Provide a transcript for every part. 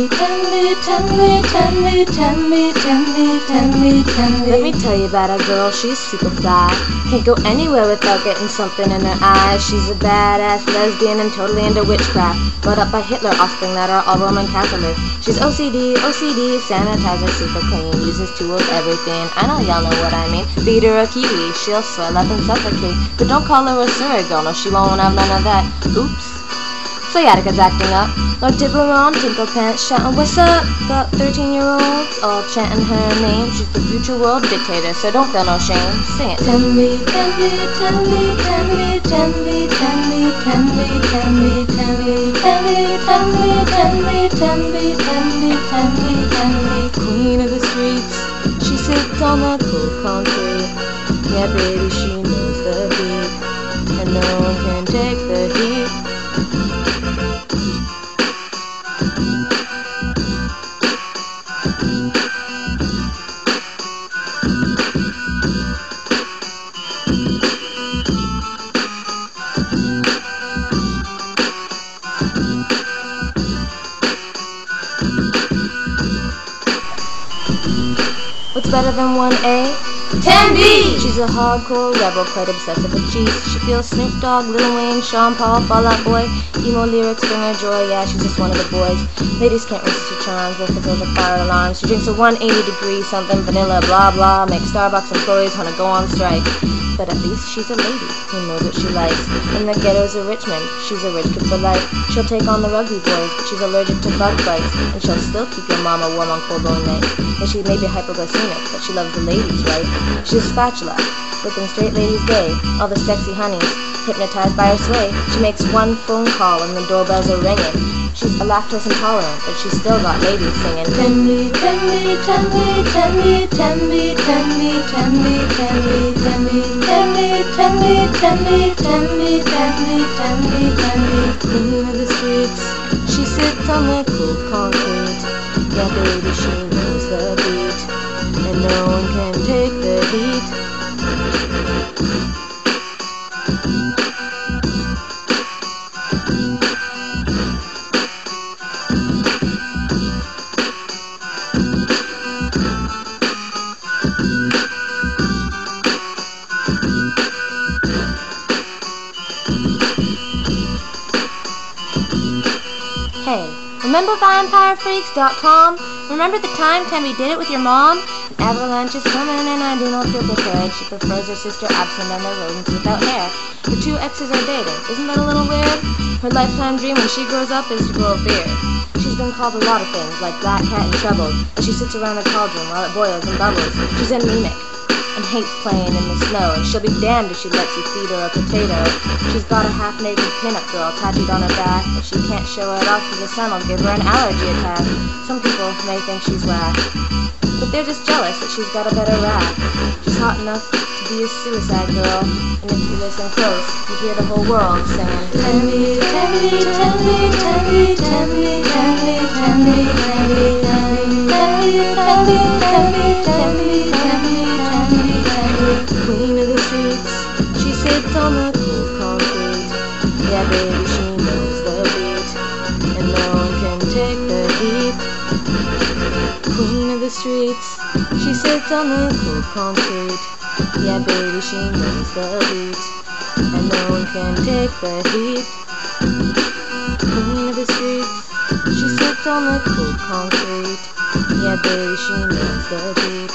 me, tell me, tell me, Tenby, tell me, Tenby, tell me. Let me tell you about a girl, she's super fly. Can't go anywhere without getting something in her eyes. She's a badass lesbian and totally into witchcraft. Brought up by Hitler offspring that are all Roman Catholic. She's OCD, OCD, sanitizer, super clean. Uses tools, everything. I know y'all know what I mean. Feed her a kiwi, she'll swell up and suffocate. But don't call her a Surrey girl, no, she won't have none of that. Oops. Sciatica's acting up. Lord Tiberon, Tinkle Pants, shouting, What's up? Got 13 year olds all chanting her name. She's the future world dictator, so don't feel no shame. Sing it. Tenby, tell me, Tenby, tell me, tell me, Tenby, tell me, Tenby, tell me, Tenby, tell me, Tenby, tell me, Tenby, tell me, tell me. Queen of the streets, she sits on the cool concrete. Yeah, baby, she better than 1A? 10B! She's a hardcore rebel, quite obsessive with cheese. She feels Snoop Dogg, Lil Wayne, Sean Paul, Fall Out Boy, emo lyrics bring her joy. Yeah, she's just one of the boys. Ladies can't resist her charms, with the those fire alarms. She drinks a 180 degree something vanilla, blah blah. Makes Starbucks employees wanna go on strike. But at least she's a lady who knows what she likes. In the ghettos of Richmond, she's a Ridge kid for life. She'll take on the rugby boys, she's allergic to bug bites. And she'll still keep your mama warm on cold bone nights. And she may be hypoglycemic, but she loves the ladies, right? She's a spatula, flipping straight ladies gay. All the sexy honeys, hypnotized by her sway. She makes one phone call and the doorbells are ringing. She's a lactose intolerant, but she's still got ladies singing. Tenby, tell me, Tenby, tell me, Tenby, tell me, tell me. Queen of the streets, she sits on the cool concrete. Yeah, baby, she knows the beat, and no one can take the heat. Hey, remember VampireFreaks.com? Remember the time Tammy did it with your mom? Avalanche is coming and I do not feel prepared. She prefers her sister absent and the rodents without hair. The two exes are dating. Isn't that a little weird? Her lifetime dream when she grows up is to grow a beard. She's been called a lot of things, like Black Cat and Trouble, she sits around a cauldron while it boils and bubbles. She's anemic and hates playing in the snow, and she'll be damned if she lets you feed her a potato. She's got a half-naked pinup girl tattooed on her back, but she can't show it off because the sun will give her an allergy attack. Some people may think she's whack, but they're just jealous that she's got a better rap. She's hot enough to be a suicide girl, and if you listen close, you hear the whole world singing. Tenby, tell me, Tenby, tell me, Tenby, tell me, Tenby, tell me, tell me, Tenby, tell me, Tenby, tell me, Tenby, baby, she knows the beat, and no one can take the heat. Queen of the streets, she sits on the cool concrete. Yeah, baby, she knows the beat, and no one can take the heat. Queen of the streets, she sits on the cool concrete. Yeah, baby, she knows the beat.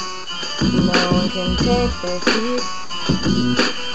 No one can take the heat.